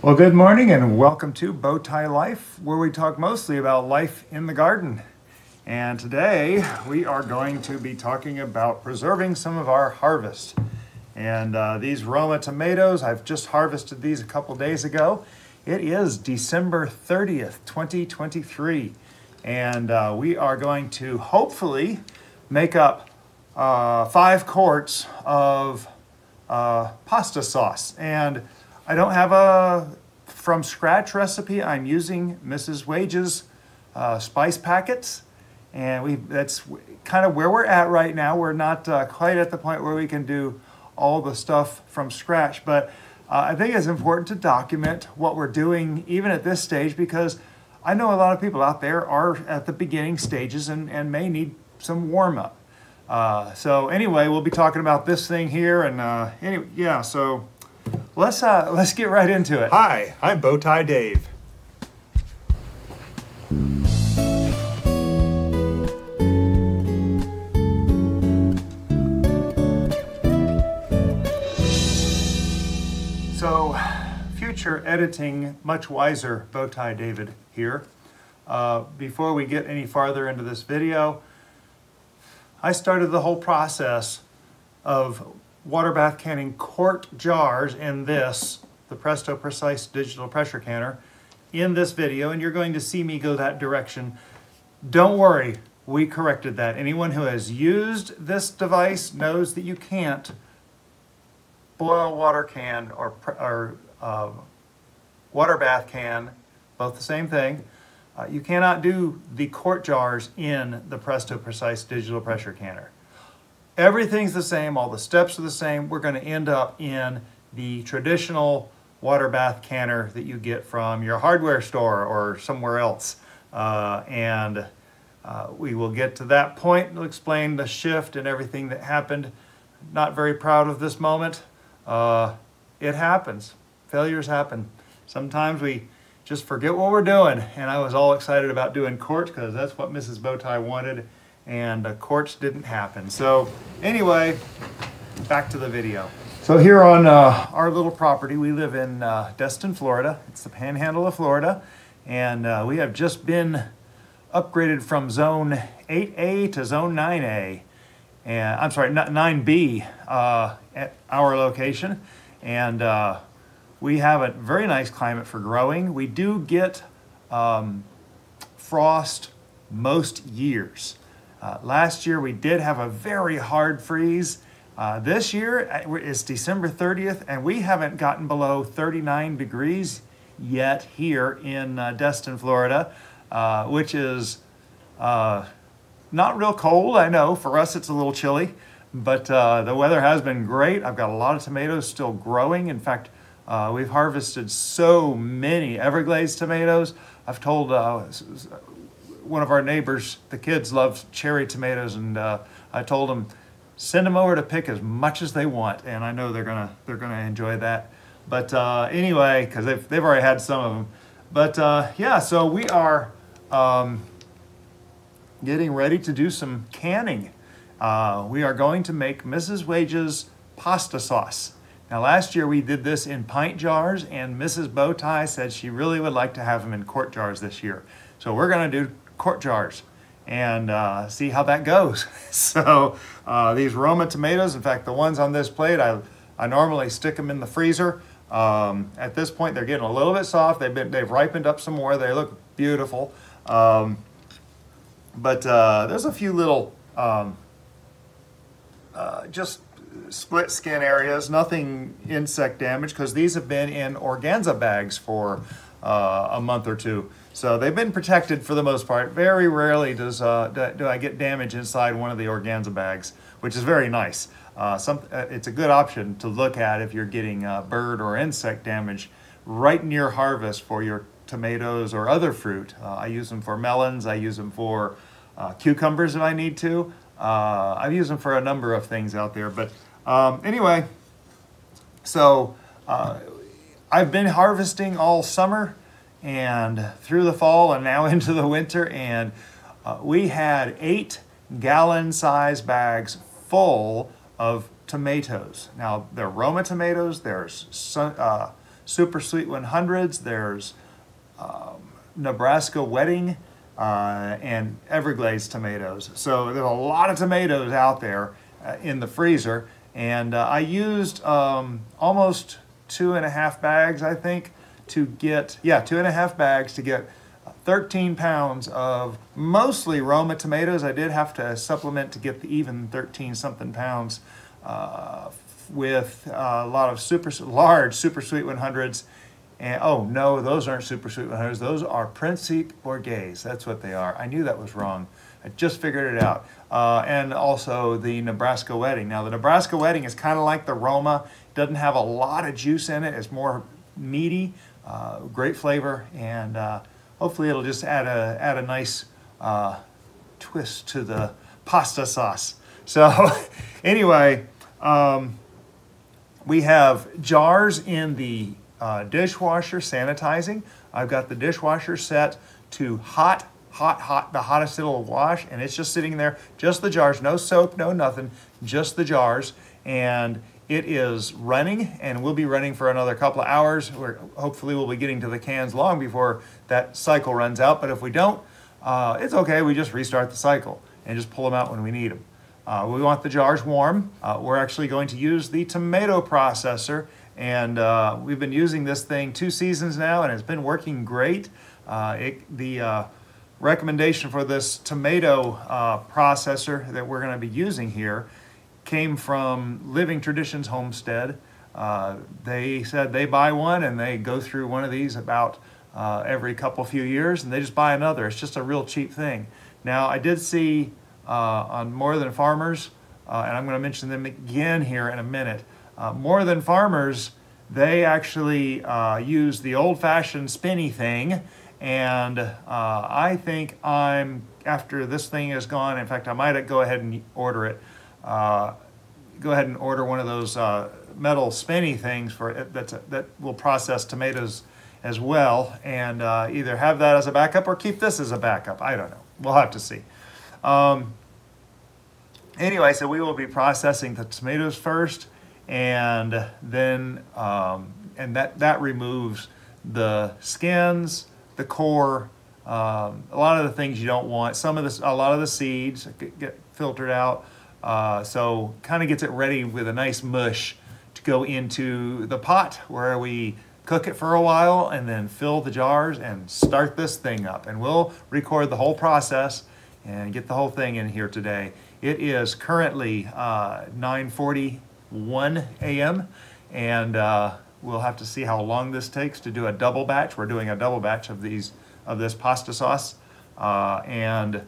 Well, good morning and welcome to Bowtie Life, where we talk mostly about life in the garden. And today we are going to be talking about preserving some of our harvest. And uh, these Roma tomatoes, I've just harvested these a couple days ago. It is December 30th, 2023. And uh, we are going to hopefully make up uh, five quarts of uh, pasta sauce. And I don't have a from scratch recipe. I'm using Mrs. Wages uh, spice packets. And we that's kind of where we're at right now. We're not uh, quite at the point where we can do all the stuff from scratch, but uh, I think it's important to document what we're doing even at this stage because I know a lot of people out there are at the beginning stages and, and may need some warm up. Uh, so anyway, we'll be talking about this thing here and uh, anyway, yeah, so let's uh, let's get right into it. Hi, I'm Bowtie Dave. So, future editing, much wiser Bowtie David here. Uh, before we get any farther into this video, I started the whole process of water bath canning quart jars in this, the Presto Precise Digital Pressure Canner, in this video, and you're going to see me go that direction. Don't worry, we corrected that. Anyone who has used this device knows that you can't boil water can or, or uh, water bath can, both the same thing. Uh, you cannot do the quart jars in the Presto Precise Digital Pressure Canner. Everything's the same, all the steps are the same. We're going to end up in the traditional water bath canner that you get from your hardware store or somewhere else. Uh, and uh, we will get to that point. We'll explain the shift and everything that happened. Not very proud of this moment. Uh, it happens. Failures happen. Sometimes we just forget what we're doing. And I was all excited about doing quarts because that's what Mrs. Bowtie wanted and the quarts didn't happen. So anyway, back to the video. So here on uh, our little property, we live in uh, Destin, Florida. It's the panhandle of Florida. And uh, we have just been upgraded from zone 8A to zone 9A. And I'm sorry, 9B uh, at our location. And uh, we have a very nice climate for growing. We do get um, frost most years. Uh, last year we did have a very hard freeze. Uh, this year uh, it's December 30th and we haven't gotten below 39 degrees yet here in uh, Destin, Florida, uh, which is uh, not real cold. I know for us it's a little chilly, but the weather has been great. I've got a lot of tomatoes still growing. In fact, we've harvested so many Everglades tomatoes. I've told one of our neighbors, the kids love cherry tomatoes, and uh, I told them send them over to pick as much as they want, and I know they're gonna they're gonna enjoy that. But uh, anyway, because they've they've already had some of them. But uh, yeah, so we are um, getting ready to do some canning. Uh, we are going to make Mrs. Wages pasta sauce. Now last year we did this in pint jars and Mrs. Bowtie said she really would like to have them in quart jars this year. So we're gonna do quart jars and uh, see how that goes. so uh, these Roma tomatoes, in fact, the ones on this plate, I, I normally stick them in the freezer. Um, at this point, they're getting a little bit soft. They've been they've ripened up some more. They look beautiful. Um, but uh, there's a few little um, uh, just split skin areas, nothing insect damage because these have been in organza bags for uh, a month or two. So they've been protected for the most part. Very rarely does uh, do I get damage inside one of the organza bags, which is very nice. Uh, some, uh, it's a good option to look at if you're getting uh, bird or insect damage right near harvest for your tomatoes or other fruit. Uh, I use them for melons. I use them for uh, cucumbers if I need to. I've used them for a number of things out there. But um, anyway, so I've been harvesting all summer and through the fall and now into the winter. And uh, we had eight gallon size bags full of tomatoes. Now, they're Roma tomatoes, they're uh, Super Sweet 100s, there's um, Nebraska Wedding, uh, and Everglades tomatoes. So there's a lot of tomatoes out there uh, in the freezer. And uh, I used um, almost two and a half bags, I think, to get, yeah, two and a half bags to get 13 pounds of mostly Roma tomatoes. I did have to supplement to get the even 13 something pounds uh, with a lot of super large super sweet 100s. And oh no, those aren't super sweet 100s. Those are Principe Borghese. That's what they are. I knew that was wrong. I just figured it out. Uh, and also the Nebraska Wedding. Now the Nebraska Wedding is kind of like the Roma. Doesn't have a lot of juice in it. It's more meaty, uh, great flavor, and uh, hopefully it'll just add a, add a nice uh, twist to the pasta sauce. So anyway, um, we have jars in the uh, dishwasher sanitizing. I've got the dishwasher set to hot, hot, hot, the hottest it'll wash, and it's just sitting there, just the jars, no soap, no nothing, just the jars. And it is running and will be running for another couple of hours. We're, hopefully we'll be getting to the cans long before that cycle runs out. But if we don't, uh, it's okay. We just restart the cycle and just pull them out when we need them. Uh, we want the jars warm. Uh, we're actually going to use the tomato processor and uh, we've been using this thing two seasons now and it's been working great. Uh, it, the uh, recommendation for this tomato processor that we're going to be using here came from Living Traditions Homestead. Uh, they said they buy one and they go through one of these about uh, every couple few years and they just buy another. It's just a real cheap thing. Now, I did see uh, on More Than Farmers, uh, and I'm going to mention them again here in a minute. Uh, More Than Farmers, they actually uh, use the old fashioned spinny thing. And I think I'm, after this thing is gone, in fact, I might go ahead and order it uh, go ahead and order one of those uh, metal spinny things for it that's a, that will process tomatoes as well, and uh, either have that as a backup or keep this as a backup. I don't know. We'll have to see. Um, anyway, so we will be processing the tomatoes first, and then um, and that that removes the skins, the core, um, a lot of the things you don't want. Some of this, a lot of the seeds get filtered out. Uh, so kind of gets it ready with a nice mush to go into the pot where we cook it for a while and then fill the jars and start this thing up. And we'll record the whole process and get the whole thing in here today. It is currently uh, 9.41 a.m. and uh, we'll have to see how long this takes to do a double batch. We're doing a double batch of these of this pasta sauce. Uh, and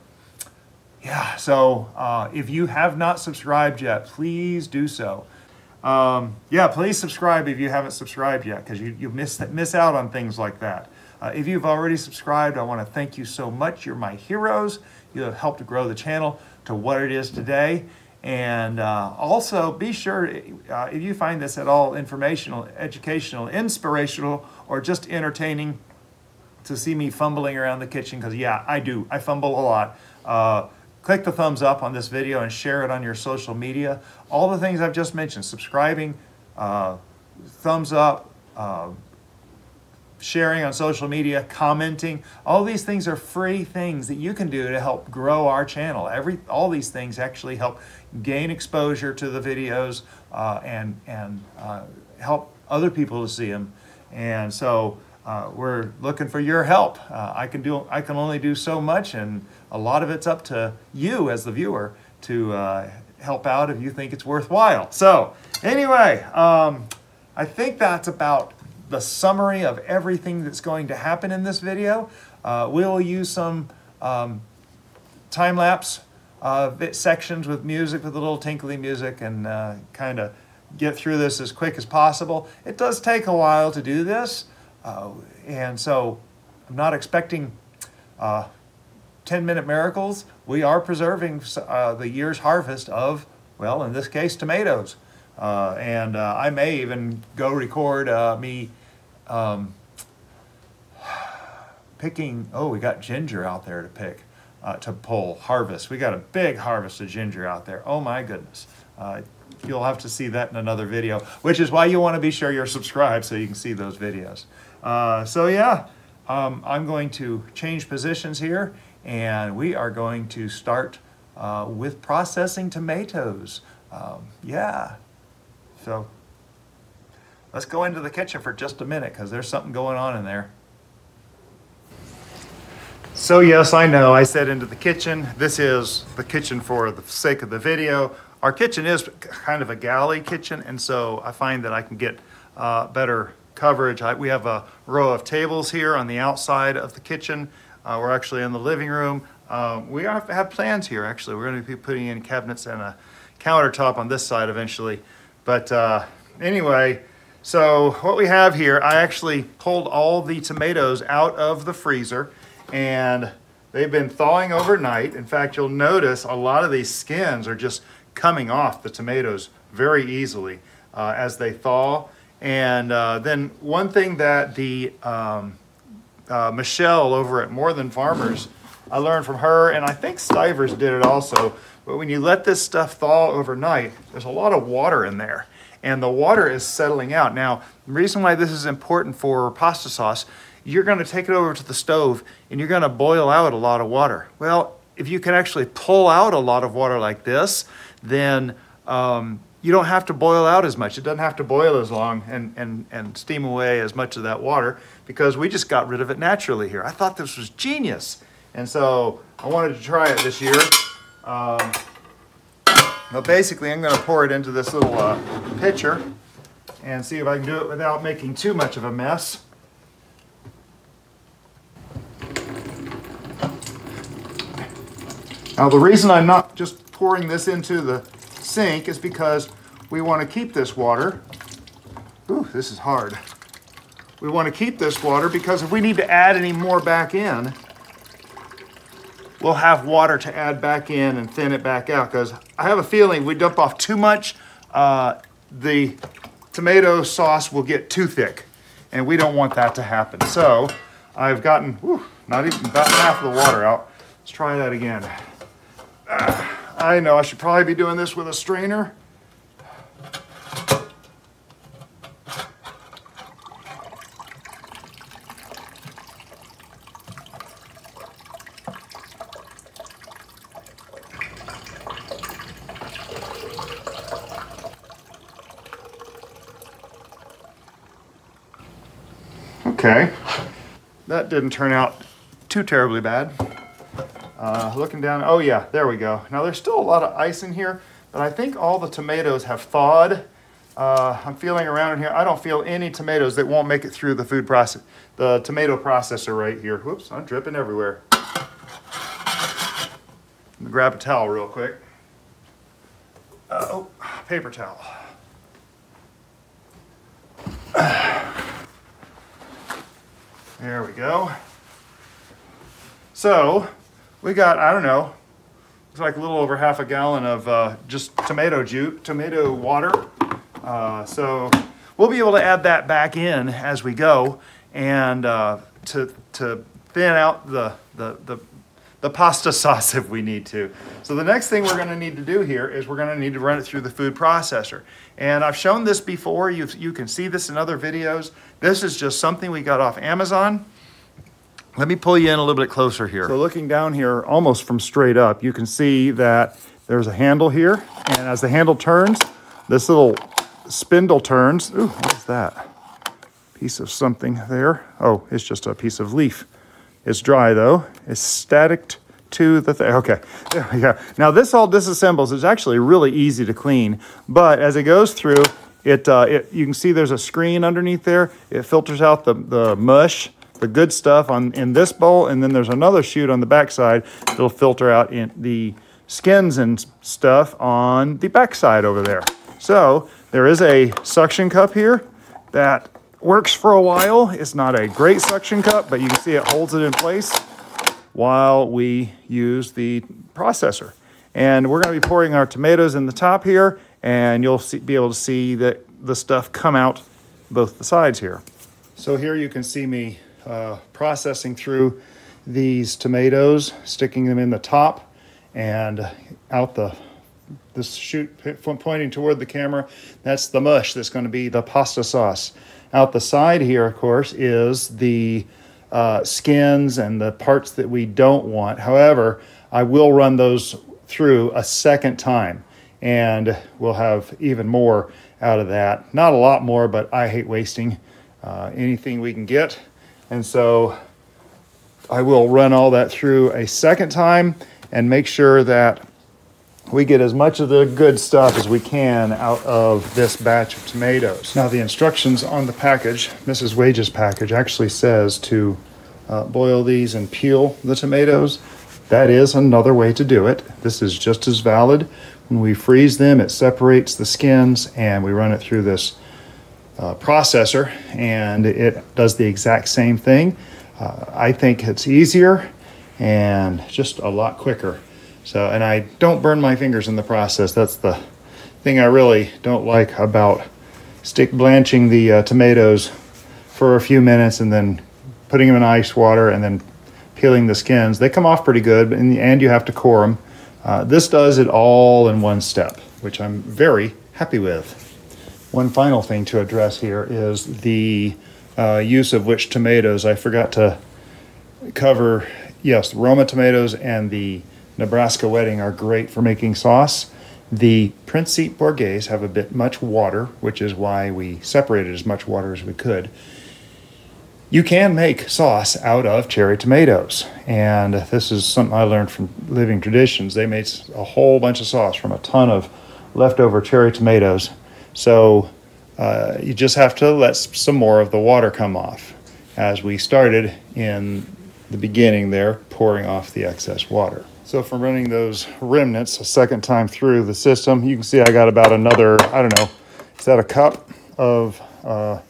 yeah, so uh, if you have not subscribed yet, please do so. Um, yeah, please subscribe if you haven't subscribed yet, because you, you miss, miss out on things like that. Uh, if you've already subscribed, I want to thank you so much. You're my heroes. You have helped to grow the channel to what it is today. And uh, also, be sure uh, if you find this at all informational, educational, inspirational, or just entertaining to see me fumbling around the kitchen, because yeah, I do. I fumble a lot. Click the thumbs up on this video and share it on your social media. All the things I've just mentioned, subscribing, uh, thumbs up, uh, sharing on social media, commenting, all these things are free things that you can do to help grow our channel. Every, all these things actually help gain exposure to the videos uh, and, and uh, help other people to see them. And so uh, we're looking for your help. Uh, I can do I can only do so much, and a lot of it's up to you as the viewer to uh, help out if you think it's worthwhile. So anyway, um, I think that's about the summary of everything that's going to happen in this video. Uh, we'll use some um, time lapse uh, sections with music, with a little tinkly music, and uh, kind of get through this as quick as possible. It does take a while to do this. Uh, and so I'm not expecting uh, 10 minute miracles. We are preserving uh, the year's harvest of, well, in this case, tomatoes. Uh, and uh, I may even go record uh, me um, picking, oh, we got ginger out there to pick. uh, to pull, harvest. We got a big harvest of ginger out there. Oh my goodness. Uh, you'll have to see that in another video, which is why you want to be sure you're subscribed so you can see those videos. So yeah, um, I'm going to change positions here and we are going to start uh, with processing tomatoes. Um, yeah, so let's go into the kitchen for just a minute because there's something going on in there. So yes, I know, I said into the kitchen. This is the kitchen for the sake of the video. Our kitchen is kind of a galley kitchen, and so I find that I can get uh, better coverage. I, we have a row of tables here on the outside of the kitchen. Uh, we're actually in the living room. Um, we have, have plans here, actually. We're going to be putting in cabinets and a countertop on this side eventually. But uh, anyway, so what we have here, I actually pulled all the tomatoes out of the freezer and they've been thawing overnight. In fact, you'll notice a lot of these skins are just coming off the tomatoes very easily uh, as they thaw. And uh, then one thing that the um, uh, Michelle over at More Than Farmers, I learned from her, and I think Stivers did it also. But when you let this stuff thaw overnight, there's a lot of water in there, and the water is settling out. Now, the reason why this is important for pasta sauce, you're going to take it over to the stove and you're going to boil out a lot of water. Well, if you can actually pull out a lot of water like this, then um, you don't have to boil out as much. It doesn't have to boil as long and, and, and steam away as much of that water because we just got rid of it naturally here. I thought this was genius. And so I wanted to try it this year. Um, but basically, I'm going to pour it into this little uh, pitcher and see if I can do it without making too much of a mess. Now the reason I'm not just pouring this into the sink is because we want to keep this water. Ooh, this is hard. We want to keep this water because if we need to add any more back in, we'll have water to add back in and thin it back out because I have a feeling we dump off too much, uh, the tomato sauce will get too thick and we don't want that to happen. So I've gotten, whew, not even about half of the water out. Let's try that again. Uh, I know I should probably be doing this with a strainer. Okay, that didn't turn out too terribly bad. Uh, looking down, oh yeah, there we go. Now there's still a lot of ice in here, but I think all the tomatoes have thawed. Uh, I'm feeling around in here. I don't feel any tomatoes that won't make it through the food process, the tomato processor right here. Whoops, I'm dripping everywhere. grab a towel real quick. Uh, oh, paper towel. There we go. So, we got, I don't know, looks like a little over half a gallon of uh, just tomato juice, tomato water. Uh, so we'll be able to add that back in as we go and uh, to, to thin out the, the, the, the pasta sauce if we need to. So the next thing we're going to need to do here is we're going to need to run it through the food processor. And I've shown this before. you you can see this in other videos. This is just something we got off Amazon. Let me pull you in a little bit closer here. So looking down here, almost from straight up, you can see that there's a handle here. And as the handle turns, this little spindle turns. Ooh, what is that? Piece of something there. Oh, it's just a piece of leaf. It's dry though. It's static to the thing. Okay, there we go. Now this all disassembles. It's actually really easy to clean, but as it goes through, it, uh, it you can see there's a screen underneath there. It filters out the, the mush the good stuff on in this bowl, and then there's another chute on the backside that'll filter out in the skins and stuff on the backside over there. So there is a suction cup here that works for a while. It's not a great suction cup, but you can see it holds it in place while we use the processor. And we're going to be pouring our tomatoes in the top here, and you'll see, be able to see that the stuff come out both the sides here. So here you can see me uh, processing through these tomatoes, sticking them in the top and out the this shoot pointing toward the camera. That's the mush that's going to be the pasta sauce. Out the side here, of course, is the uh, skins and the parts that we don't want. However, I will run those through a second time and we'll have even more out of that. Not a lot more, but I hate wasting uh, anything we can get. And so I will run all that through a second time and make sure that we get as much of the good stuff as we can out of this batch of tomatoes. Now the instructions on the package, Mrs. Wages package, actually says to uh, boil these and peel the tomatoes. That is another way to do it. This is just as valid. When we freeze them, it separates the skins and we run it through this uh, processor and it does the exact same thing. Uh, I think it's easier and just a lot quicker. So, and I don't burn my fingers in the process. That's the thing I really don't like about stick blanching the uh, tomatoes for a few minutes and then putting them in ice water and then peeling the skins. They come off pretty good, but in the end you have to core them. Uh, this does it all in one step, which I'm very happy with. One final thing to address here is the uh, use of which tomatoes. I forgot to cover, yes, Roma tomatoes and the Nebraska Wedding are great for making sauce. The Principe Borghese have a bit much water, which is why we separated as much water as we could. You can make sauce out of cherry tomatoes, and this is something I learned from Living Traditions. They made a whole bunch of sauce from a ton of leftover cherry tomatoes. So uh, you just have to let some more of the water come off, as we started in the beginning there, pouring off the excess water. So from running those remnants a second time through the system, you can see I got about another, I don't know, is that a cup of uh,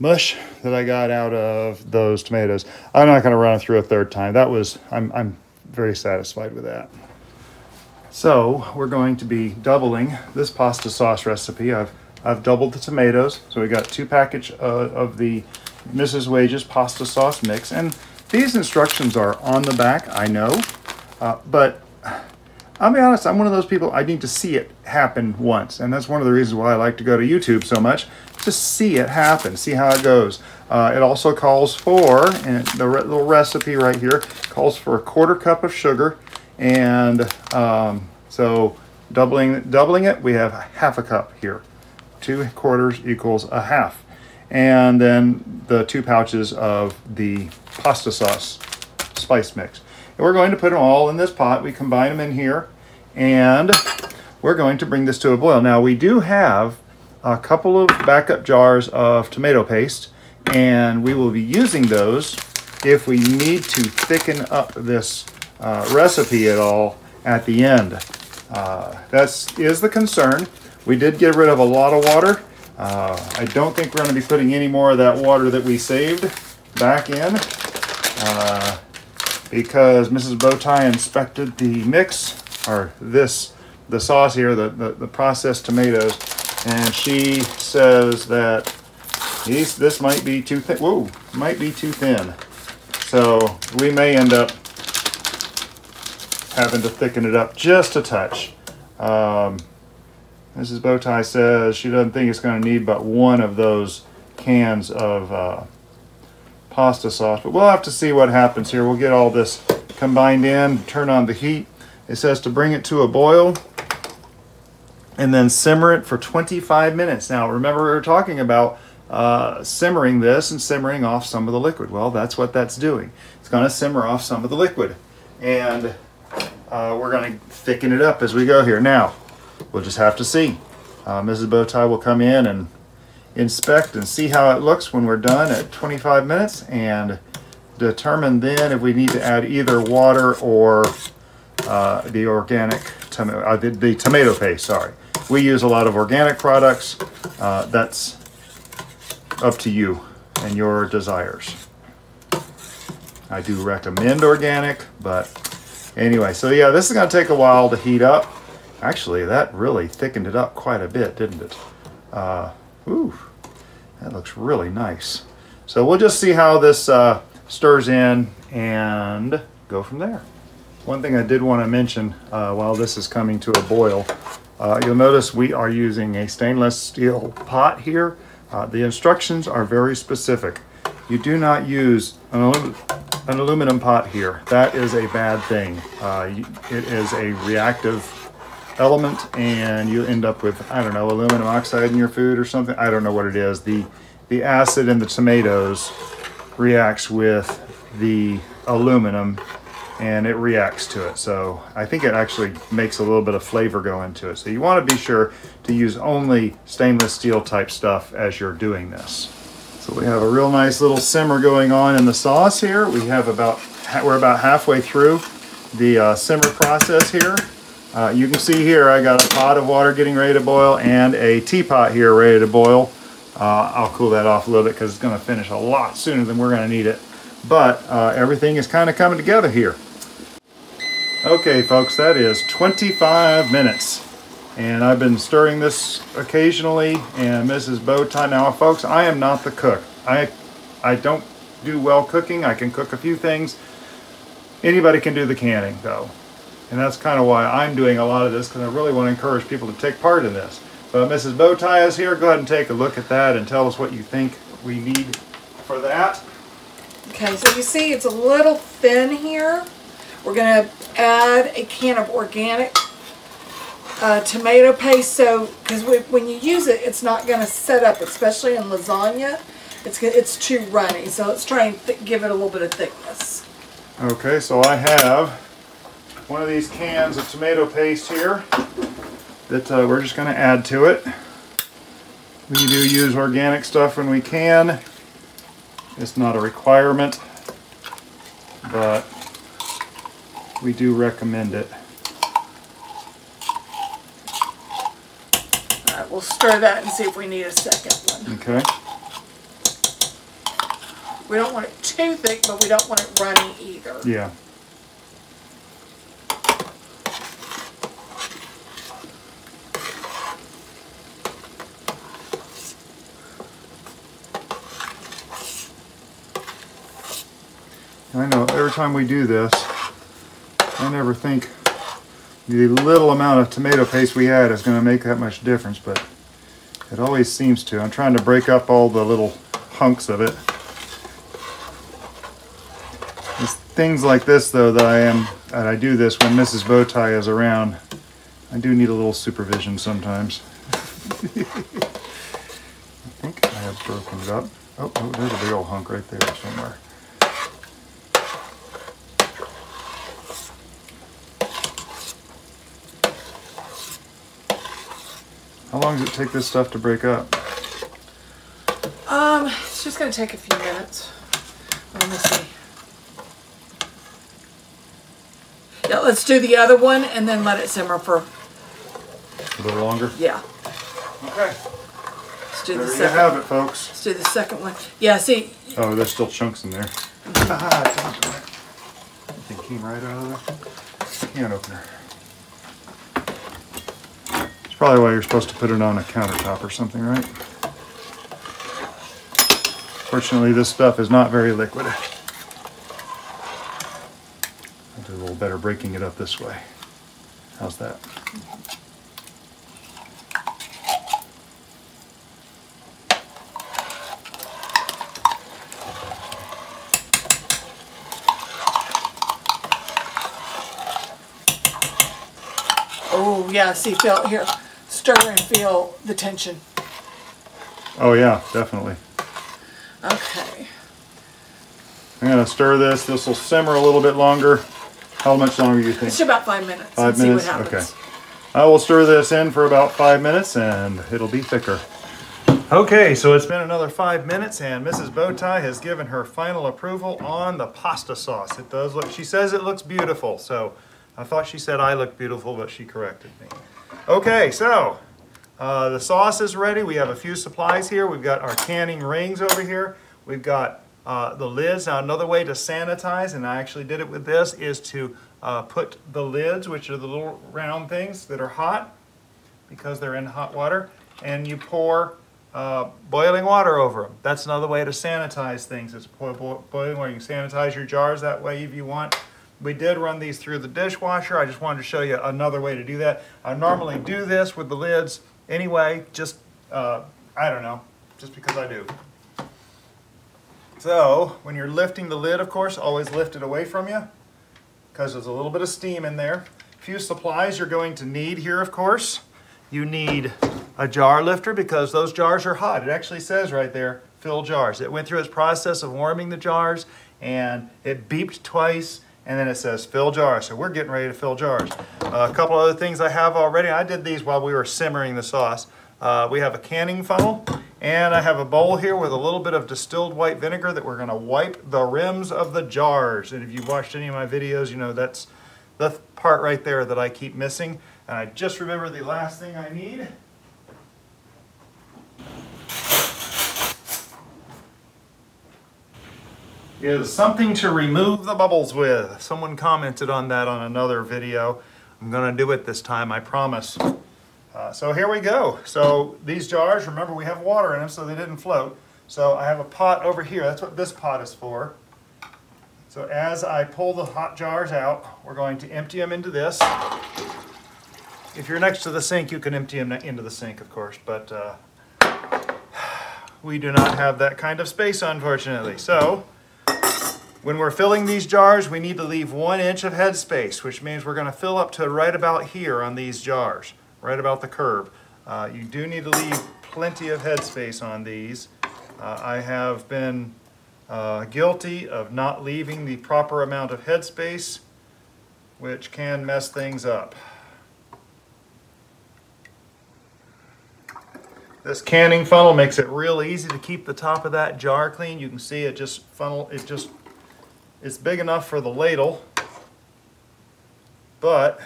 mush that I got out of those tomatoes. I'm not going to run it through a third time. That was, I'm, I'm very satisfied with that. So we're going to be doubling this pasta sauce recipe. I've, I've doubled the tomatoes. So we got two package uh, of the Mrs. Wages pasta sauce mix. And these instructions are on the back, I know. Uh, but I'll be honest, I'm one of those people, I need to see it happen once. And that's one of the reasons why I like to go to YouTube so much, to see it happen, see how it goes. Uh, it also calls for, and the re little recipe right here, calls for a quarter cup of sugar. And um, so doubling, doubling it, we have half a cup here. Two quarters equals a half. And then the two pouches of the pasta sauce spice mix. And we're going to put them all in this pot. We combine them in here and we're going to bring this to a boil. Now we do have a couple of backup jars of tomato paste and we will be using those if we need to thicken up this uh, recipe at all at the end. Uh, that is the concern. We did get rid of a lot of water. Uh, I don't think we're going to be putting any more of that water that we saved back in. Uh, because Mrs. Bowtie inspected the mix, or this, the sauce here, the, the, the processed tomatoes, and she says that these, this might be too thin. Whoa, might be too thin. So we may end up having to thicken it up just a touch. Um, Mrs. Bowtie says she doesn't think it's going to need but one of those cans of uh, pasta sauce. But we'll have to see what happens here. We'll get all this combined in, turn on the heat. It says to bring it to a boil and then simmer it for 25 minutes. Now, remember we were talking about uh, simmering this and simmering off some of the liquid. Well, that's what that's doing. It's going to simmer off some of the liquid. And uh, we're going to thicken it up as we go here. Now, we'll just have to see. Uh, Mrs. Bowtie will come in and inspect and see how it looks when we're done at 25 minutes and determine then if we need to add either water or uh, the organic tomato, uh, the, the, tomato paste, sorry. We use a lot of organic products. Uh, that's up to you and your desires. I do recommend organic, but anyway, so yeah, this is gonna take a while to heat up. Actually, that really thickened it up quite a bit, didn't it? Uh, Ooh, that looks really nice. So we'll just see how this uh, stirs in, and go from there. One thing I did want to mention uh, while this is coming to a boil, uh, you'll notice we are using a stainless steel pot here. Uh, the instructions are very specific. You do not use an, alum an aluminum pot here. That is a bad thing. Uh, it is a reactive element and you end up with, I don't know, aluminum oxide in your food or something. I don't know what it is. The, the acid in the tomatoes reacts with the aluminum and it reacts to it. So I think it actually makes a little bit of flavor go into it. So you want to be sure to use only stainless steel type stuff as you're doing this. So we have a real nice little simmer going on in the sauce here. We have about, we're about halfway through the uh, simmer process here. Uh, you can see here I got a pot of water getting ready to boil and a teapot here ready to boil. Uh, I'll cool that off a little bit because it's going to finish a lot sooner than we're going to need it. But uh, everything is kind of coming together here. Okay folks, that is 25 minutes. And I've been stirring this occasionally and Mrs. Bowtie. Now folks, I am not the cook. I, I don't do well cooking. I can cook a few things. Anybody can do the canning though. And that's kind of why I'm doing a lot of this because I really want to encourage people to take part in this. But Mrs. Bowtie is here. Go ahead and take a look at that and tell us what you think we need for that. Okay, so you see it's a little thin here. We're going to add a can of organic uh, tomato paste. So, because when you use it, it's not going to set up, especially in lasagna. It's it's too runny. So let's try and give it a little bit of thickness. Okay, so I have one of these cans of tomato paste here that uh, we're just going to add to it. We do use organic stuff when we can. It's not a requirement, but we do recommend it. We'll stir that and see if we need a second one. Okay. We don't want it too thick, but we don't want it runny either. Yeah. I know every time we do this, I never think the little amount of tomato paste we had is going to make that much difference, but it always seems to. I'm trying to break up all the little hunks of it. It's things like this, though, that I am that I do this when Mrs. Bowtie is around. I do need a little supervision sometimes. I think I have broken it up. Oh, oh, there's a big old hunk right there somewhere. How long does it take this stuff to break up? Um, it's just gonna take a few minutes. Let me see. Yeah, let's do the other one and then let it simmer for A little longer? yeah. Okay. Let's do There the you second. have it, folks. Let's do the second one. Yeah, see, Oh, there's still chunks in there. Ah, They came right out of the can opener. Probably why you're supposed to put it on a countertop or something, right? Fortunately, this stuff is not very liquid. I'll do a little better breaking it up this way. How's that? oh yeah, see, feel here, stir and feel the tension. Oh yeah, definitely. Okay. I'm gonna stir this. This will simmer a little bit longer. How much longer do you think? It's about five minutes. Five minutes? See what Okay. I will stir this in for about five minutes and it'll be thicker. Okay, so it's been another five minutes and Mrs. Bowtie has given her final approval on the pasta sauce. It does look, she says it looks beautiful, so I thought she said I look beautiful, but she corrected me. Okay, so uh, the sauce is ready. We have a few supplies here. We've got our canning rings over here. We've got uh, the lids. Now another way to sanitize, and I actually did it with this, is to uh, put the lids, which are the little round things that are hot, because they're in hot water, and you pour uh, boiling water over them. That's another way to sanitize things. It's boiling water. You can sanitize your jars that way if you want. We did run these through the dishwasher. I just wanted to show you another way to do that. I normally do this with the lids anyway, just, uh, I don't know, just because I do. So, when you're lifting the lid, of course, always lift it away from you because there's a little bit of steam in there. A few supplies you're going to need here, of course. You need a jar lifter because those jars are hot. It actually says right there, fill jars. It went through its process of warming the jars and it beeped twice and then it says fill jars. So we're getting ready to fill jars. Uh, a couple other things I have already. I did these while we were simmering the sauce. Uh, we have a canning funnel and I have a bowl here with a little bit of distilled white vinegar that we're gonna wipe the rims of the jars. And if you've watched any of my videos, you know that's the part right there that I keep missing. And I just remember the last thing I need. Is something to remove the bubbles with. Someone commented on that on another video. I'm gonna do it this time, I promise. Uh, so here we go. So these jars, remember we have water in them so they didn't float. So I have a pot over here, that's what this pot is for. So as I pull the hot jars out, we're going to empty them into this. If you're next to the sink, you can empty them into the sink, of course, but uh, we do not have that kind of space, unfortunately. So when we're filling these jars, we need to leave one inch of headspace, which means we're going to fill up to right about here on these jars, right about the curb. Uh, you do need to leave plenty of headspace on these. Uh, I have been uh, guilty of not leaving the proper amount of headspace, which can mess things up. This canning funnel makes it real easy to keep the top of that jar clean. You can see it just funnel, it just it's big enough for the ladle, but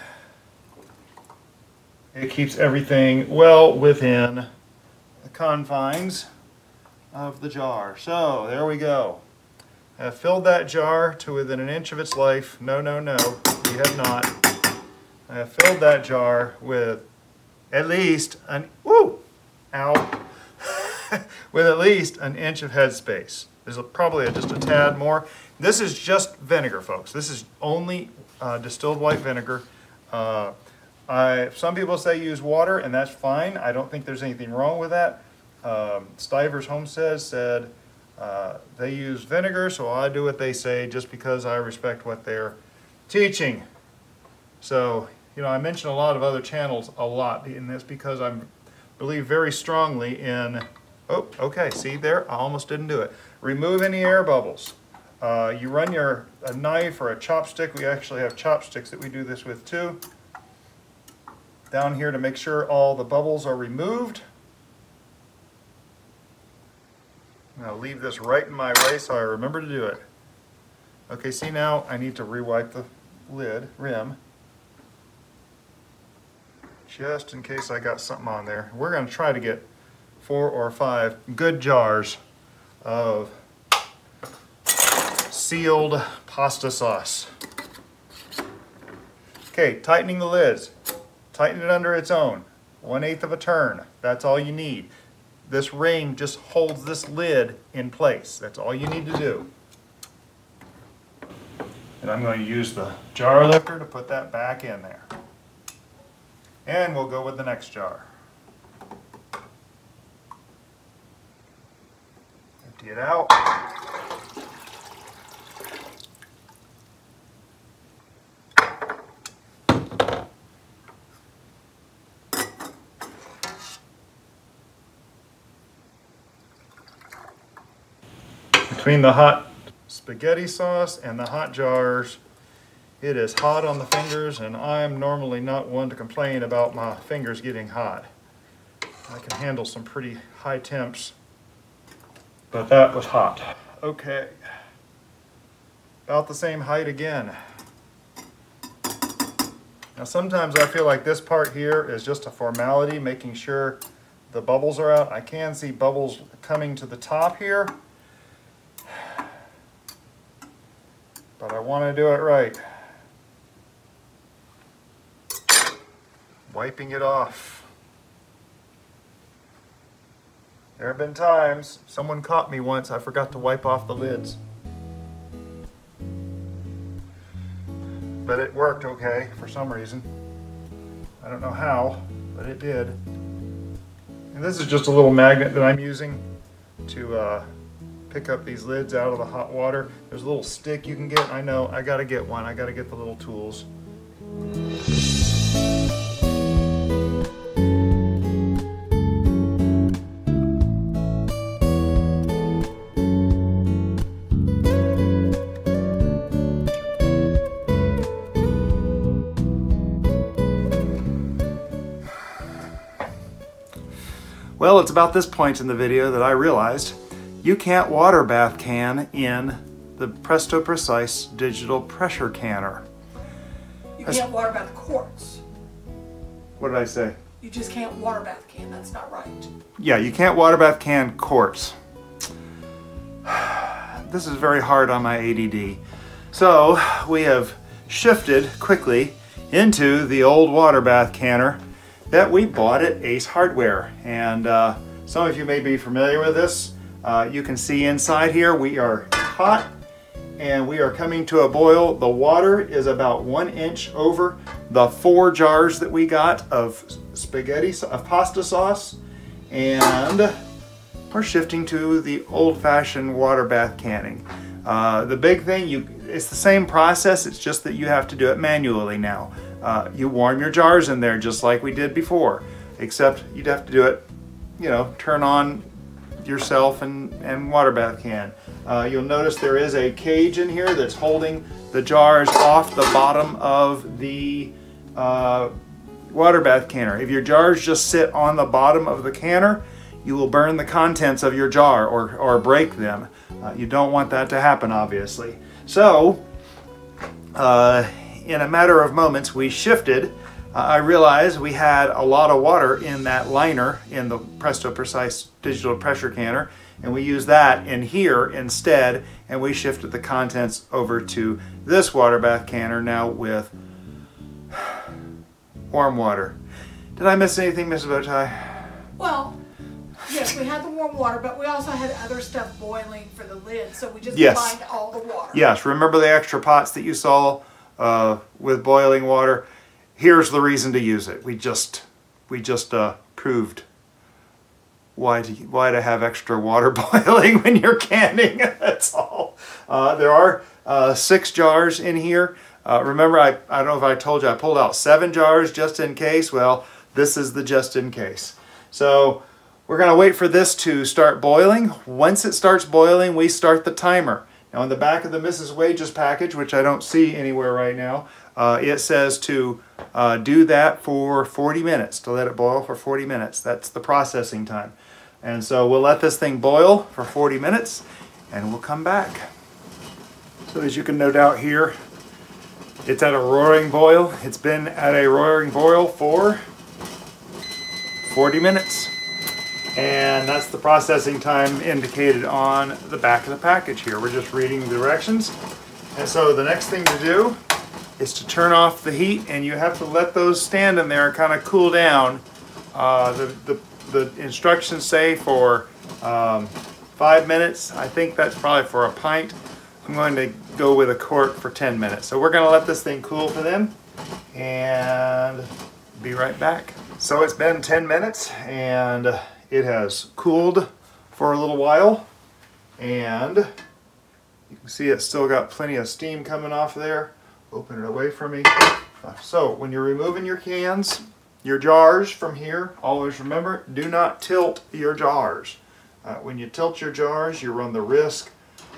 it keeps everything well within the confines of the jar. So there we go. I have filled that jar to within an inch of its life. No, no, no, we have not. I have filled that jar with at least an, woo, ow, with at least an inch of headspace. There's probably just a tad more. This is just vinegar, folks. This is only uh, distilled white vinegar. Uh, I, some people say use water, and that's fine. I don't think there's anything wrong with that. Um, Stivers Homestead said uh, they use vinegar, so I do what they say just because I respect what they're teaching. So, you know, I mention a lot of other channels a lot, and that's because I believe very strongly in Oh, okay, see there? I almost didn't do it. Remove any air bubbles. Uh, you run your a knife or a chopstick. We actually have chopsticks that we do this with too. Down here to make sure all the bubbles are removed. I'll leave this right in my way so I remember to do it. Okay, see now I need to rewipe the lid, rim, just in case I got something on there. We're going to try to get four or five good jars of sealed pasta sauce. Okay, tightening the lids. Tighten it under its own. One eighth of a turn. That's all you need. This ring just holds this lid in place. That's all you need to do. And I'm going to use the jar lifter to put that back in there. And we'll go with the next jar. empty it out. Between the hot spaghetti sauce and the hot jars, it is hot on the fingers and I'm normally not one to complain about my fingers getting hot. I can handle some pretty high temps but that was hot. Okay. About the same height again. Now sometimes I feel like this part here is just a formality, making sure the bubbles are out. I can see bubbles coming to the top here. But I want to do it right. Wiping it off. There have been times someone caught me once, I forgot to wipe off the lids. But it worked okay for some reason. I don't know how, but it did. And this is just a little magnet that I'm using to uh, pick up these lids out of the hot water. There's a little stick you can get. I know, I gotta get one. I gotta get the little tools. Well, it's about this point in the video that I realized you can't water bath can in the Presto Precise digital pressure canner. You That's- can't water bath quarts. What did I say? You just can't water bath can. That's not right. Yeah, you can't water bath can quarts. This is very hard on my ADD. So we have shifted quickly into the old water bath canner that we bought at Ace Hardware. And uh, some of you may be familiar with this. Uh, you can see inside here we are hot and we are coming to a boil. The water is about one inch over the four jars that we got of spaghetti, of pasta sauce. And we're shifting to the old-fashioned water bath canning. Uh, the big thing, you it's the same process, it's just that you have to do it manually now. Uh, you warm your jars in there just like we did before, except you'd have to do it, you know, turn on yourself and, and water bath can. Uh, you'll notice there is a cage in here that's holding the jars off the bottom of the uh, water bath canner. If your jars just sit on the bottom of the canner, you will burn the contents of your jar or, or break them. Uh, you don't want that to happen, obviously. So, uh, in a matter of moments, we shifted. I realized we had a lot of water in that liner in the Presto Precise digital pressure canner, and we used that in here instead, and we shifted the contents over to this water bath canner now with warm water. Did I miss anything, Mrs. Bowtie? Well, yes, we had the warm water, but we also had other stuff boiling for the lid, so we just Yes. combined all the water. Yes, remember the extra pots that you saw uh, with boiling water? Here's the reason to use it. We just we just uh, proved why to why to have extra water boiling when you're canning. That's all. Uh, there are uh, six jars in here. Uh, remember, I, I don't know if I told you, I pulled out seven jars just in case. Well, this is the just in case. So we're to wait for this to start boiling. Once it starts boiling, we start the timer. Now on the back of the Mrs. Wages package, which I don't see anywhere right now, uh, it says to uh, do that for 40 minutes, to let it boil for 40 minutes. That's the processing time. And so we'll let this thing boil for 40 minutes and we'll come back. So as you can no doubt hear, it's at a roaring boil. It's been at a roaring boil for 40 minutes. And that's the processing time indicated on the back of the package here. We're just reading the directions. And so the next thing to do is to turn off the heat and you have to let those stand in there and kind of cool down. Uh, the, the, the instructions say for um, five minutes. I think that's probably for a pint. I'm going to go with a quart for 10 minutes. So we're going to let this thing cool for them and be right back. So it's been 10 minutes and it has cooled for a little while and you can see it's still got plenty of steam coming off there. Open it away from me. So when you're removing your cans, your jars from here, always remember, do not tilt your jars. Uh, when you tilt your jars, you run the risk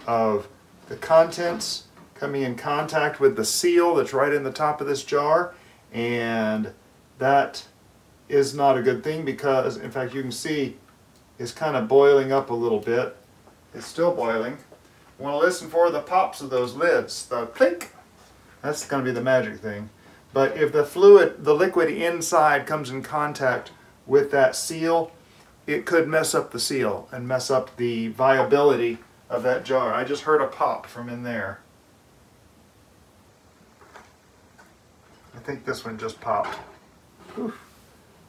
of the contents coming in contact with the seal that's right in the top of this jar and that is not a good thing because in fact you can see it's kind of boiling up a little bit it's still boiling want to listen for the pops of those lids the plink that's going to be the magic thing but if the fluid the liquid inside comes in contact with that seal it could mess up the seal and mess up the viability of that jar. I just heard a pop from in there. I think this one just popped. Whew.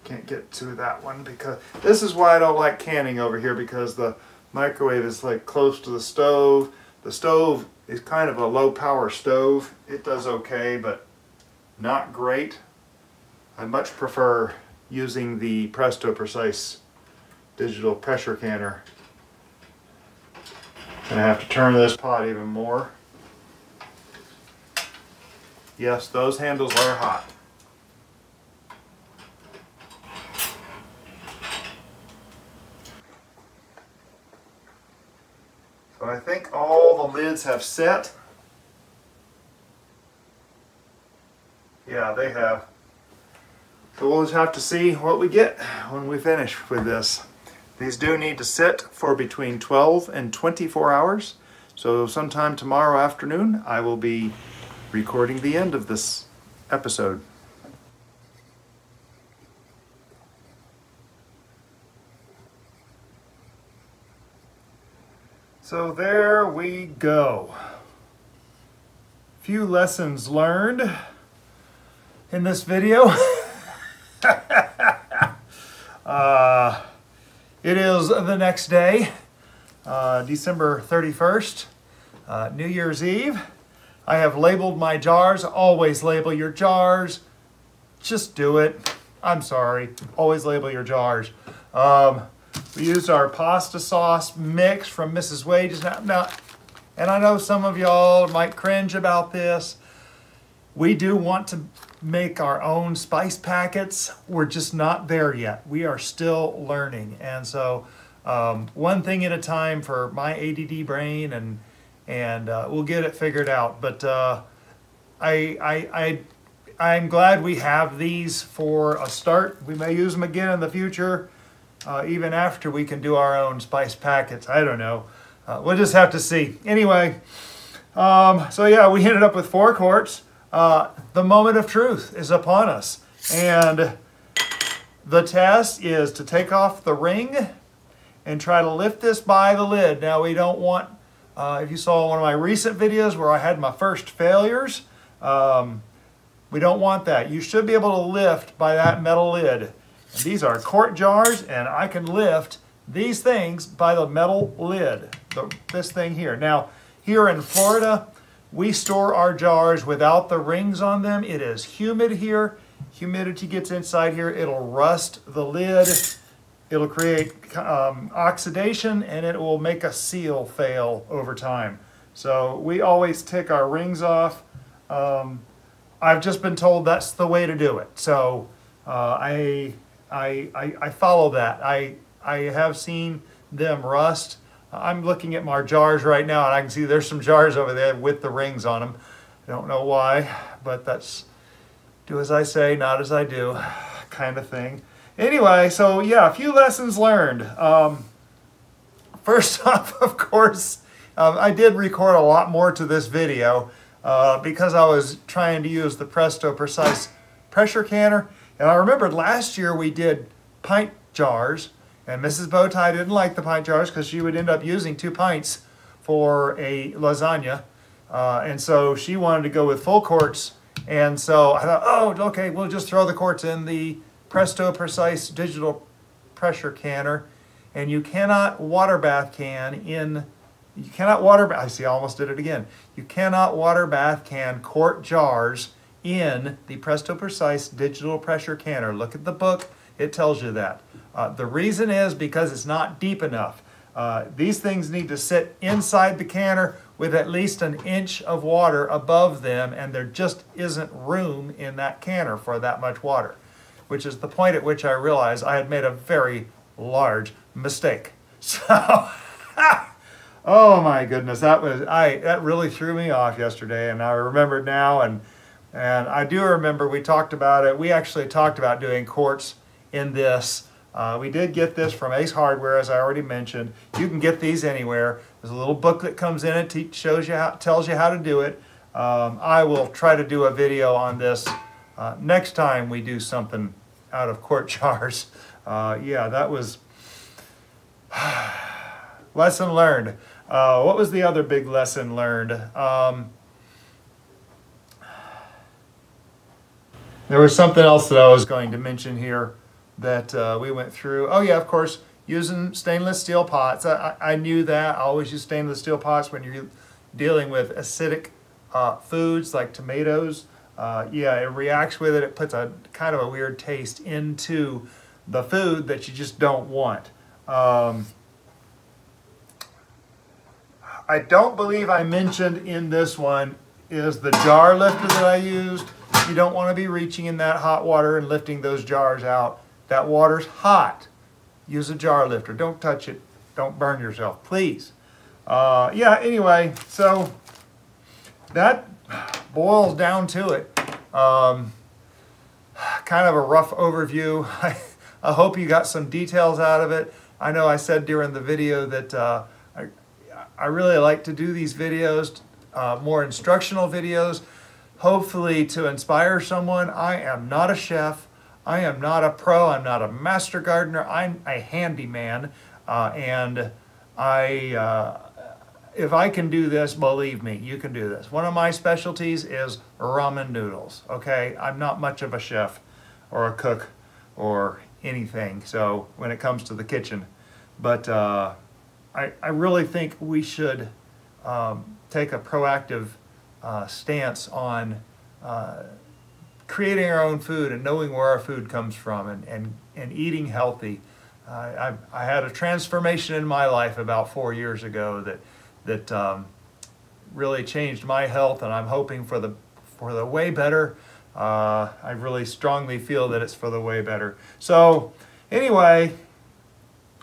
can't get to that one because this is why I don't like canning over here because the microwave is like close to the stove. The stove is kind of a low power stove. It does okay, but not great. I much prefer using the Presto Precise digital pressure canner. Gonna have to turn this pot even more. Yes, those handles are hot. I think all the lids have set. Yeah, they have. So we'll just have to see what we get when we finish with this. These do need to sit for between 12 and 24 hours. So sometime tomorrow afternoon, I will be recording the end of this episode. So there we go. Few lessons learned in this video. uh, it is the next day, uh, December 31st, uh, New Year's Eve. I have labeled my jars. Always label your jars. Just do it. I'm sorry. Always label your jars. Um, we used our pasta sauce mix from Mrs. Wages. Now, now, and I know some of y'all might cringe about this. We do want to make our own spice packets. We're just not there yet. We are still learning. And so um, one thing at a time for my ADD brain and and uh, we'll get it figured out. But uh, I, I, I, I'm glad we have these for a start. We may use them again in the future uh, even after we can do our own spice packets. I don't know. Uh, we'll just have to see. Anyway, um, so yeah, we ended up with four quarts. Uh, the moment of truth is upon us. And the test is to take off the ring and try to lift this by the lid. Now we don't want, uh, if you saw one of my recent videos where I had my first failures, um, we don't want that. You should be able to lift by that metal lid. These are quart jars, and I can lift these things by the metal lid, the, this thing here. Now, here in Florida, we store our jars without the rings on them. It is humid here. Humidity gets inside here. It'll rust the lid. It'll create um, oxidation, and it will make a seal fail over time. So we always take our rings off. Um, I've just been told that's the way to do it. So uh, I I, I, I follow that. I, I have seen them rust. I'm looking at my jars right now and I can see there's some jars over there with the rings on them. I don't know why, but that's do as I say, not as I do kind of thing. Anyway, so yeah, a few lessons learned. Um, first off, of course, um, I did record a lot more to this video uh, because I was trying to use the Presto Precise pressure canner and I remembered last year we did pint jars, and Mrs. Bowtie didn't like the pint jars because she would end up using two pints for a lasagna. Uh, and so she wanted to go with full quarts. And so I thought, oh, okay, we'll just throw the quarts in the Presto Precise digital pressure canner. And you cannot water bath can in, you cannot water, bath I see, I almost did it again. You cannot water bath can quart jars in the Presto Precise digital pressure canner. Look at the book, it tells you that. Uh, the reason is because it's not deep enough. Uh, these things need to sit inside the canner with at least an inch of water above them and there just isn't room in that canner for that much water. Which is the point at which I realized I had made a very large mistake. So, oh my goodness, that was, I, that really threw me off yesterday and I remembered now and and I do remember we talked about it. We actually talked about doing quarts in this. Uh, we did get this from Ace Hardware, as I already mentioned. You can get these anywhere. There's a little book that comes in it, shows you how, tells you how to do it. Um, I will try to do a video on this uh, next time we do something out of quart jars. Uh, yeah, that was lesson learned. Uh, what was the other big lesson learned? Um, There was something else that I was going to mention here, that uh, we went through. Oh yeah, of course, using stainless steel pots. I, I knew that. I always use stainless steel pots when you're dealing with acidic uh, foods like tomatoes. Uh, yeah, it reacts with it. It puts a kind of a weird taste into the food that you just don't want. Um, I don't believe I mentioned in this one is the jar lifter that I used. You don't want to be reaching in that hot water and lifting those jars out. That water's hot. Use a jar lifter. Don't touch it. Don't burn yourself, please. Uh, yeah, anyway, so that boils down to it. Um, kind of a rough overview. I, I hope you got some details out of it. I know I said during the video that uh, I, I really like to do these videos, uh, more instructional videos, hopefully to inspire someone. I am not a chef. I am not a pro. I'm not a master gardener. I'm a handyman. Uh, and I, uh, if I can do this, believe me, you can do this. One of my specialties is ramen noodles. Okay, I'm not much of a chef or a cook or anything. So when it comes to the kitchen, but uh, I, I really think we should um, take a proactive uh, stance on uh, creating our own food and knowing where our food comes from and, and, and eating healthy. I, I had a transformation in my life about four years ago that that um, really changed my health, and I'm hoping for the for the way better. Uh, I really strongly feel that it's for the way better. So, anyway,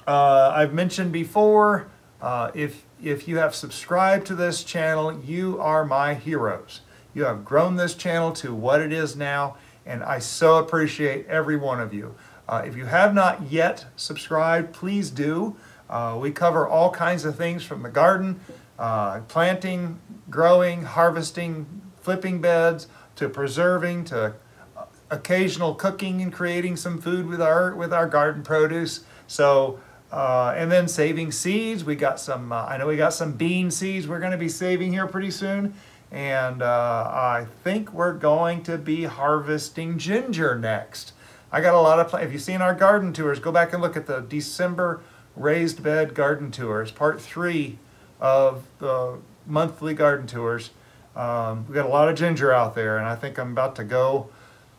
uh, I've mentioned before, uh, if if you have subscribed to this channel, you are my heroes. You have grown this channel to what it is now, and I so appreciate every one of you. Uh, if you have not yet subscribed, please do. Uh, we cover all kinds of things from the garden, uh, planting, growing, harvesting, flipping beds, to preserving, to uh, occasional cooking and creating some food with our with our garden produce. So, uh, and then saving seeds. We got some. Uh, I know we got some bean seeds we're going to be saving here pretty soon, and uh, I think we're going to be harvesting ginger next. I got a lot of. If you've seen our garden tours, go back and look at the December raised bed garden tours, part three of the monthly garden tours. Um, we got a lot of ginger out there, and I think I'm about to go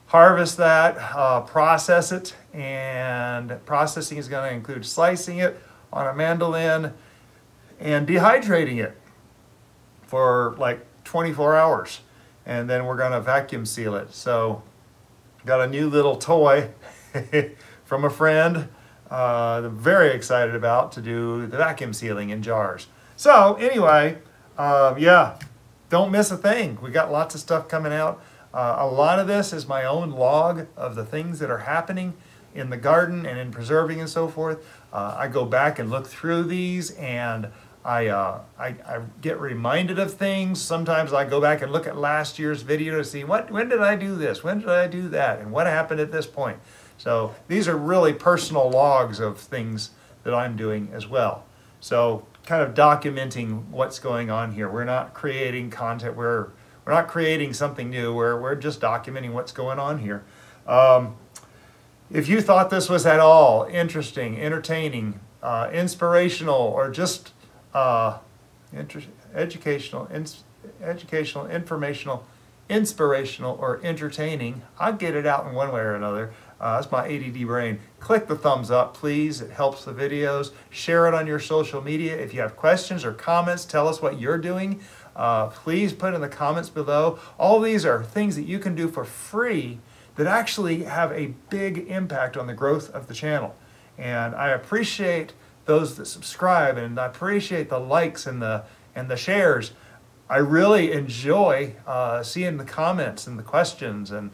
harvest that, uh, process it, and processing is going to include slicing it on a mandolin and dehydrating it for like 24 hours, and then we're going to vacuum seal it. So, got a new little toy from a friend uh, very excited about to do the vacuum sealing in jars. So anyway, uh, yeah, don't miss a thing. We got lots of stuff coming out. Uh, a lot of this is my own log of the things that are happening in the garden and in preserving and so forth. Uh, I go back and look through these and I, uh, I, I, get reminded of things. Sometimes I go back and look at last year's video to see what when did I do this, when did I do that, and what happened at this point. So these are really personal logs of things that I'm doing as well. So kind of documenting what's going on here. We're not creating content. We're we're not creating something new. We're we're just documenting what's going on here. Um, if you thought this was at all interesting, entertaining, uh, inspirational, or just uh, educational, educational, informational, inspirational, or entertaining, I'd get it out in one way or another. Uh, that's my ADD brain. Click the thumbs up, please. It helps the videos. Share it on your social media. If you have questions or comments, tell us what you're doing. Uh, please put in the comments below. All these are things that you can do for free that actually have a big impact on the growth of the channel. And I appreciate those that subscribe and I appreciate the likes and the and the shares. I really enjoy uh, seeing the comments and the questions and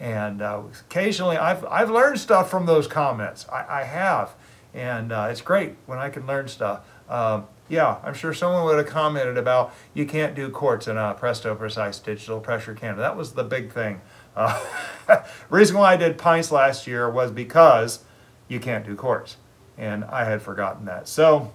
and uh, occasionally I've, I've learned stuff from those comments. I, I have. And uh, it's great when I can learn stuff. Um, yeah, I'm sure someone would have commented about you can't do quarts in a Presto Precise digital pressure canner. That was the big thing. Uh, reason why I did pints last year was because you can't do quarts. And I had forgotten that. So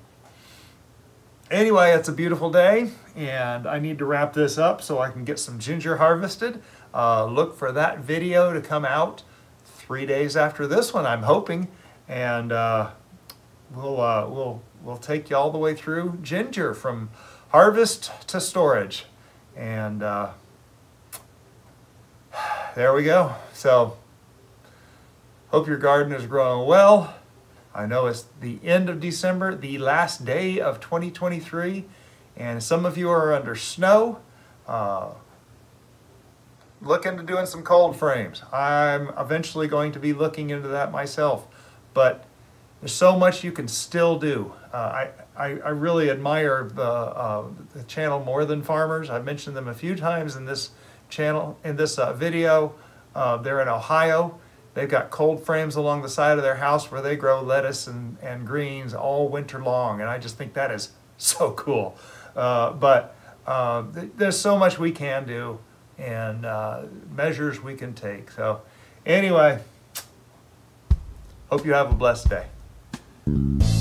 anyway, it's a beautiful day and I need to wrap this up so I can get some ginger harvested. Uh, look for that video to come out three days after this one, I'm hoping, and uh, we'll uh, we'll we'll take you all the way through ginger from harvest to storage, and uh, there we go. So hope your garden is growing well. I know it's the end of December, the last day of 2023, and some of you are under snow. Uh, look into doing some cold frames. I'm eventually going to be looking into that myself, but there's so much you can still do. Uh, I, I, I really admire the, uh, the channel More Than Farmers. I've mentioned them a few times in this channel, in this uh, video. Uh, they're in Ohio. They've got cold frames along the side of their house where they grow lettuce and, and greens all winter long. And I just think that is so cool. Uh, but uh, th there's so much we can do and uh, measures we can take. So anyway, hope you have a blessed day. Mm-hmm.